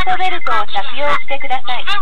ートベルトを着用してください。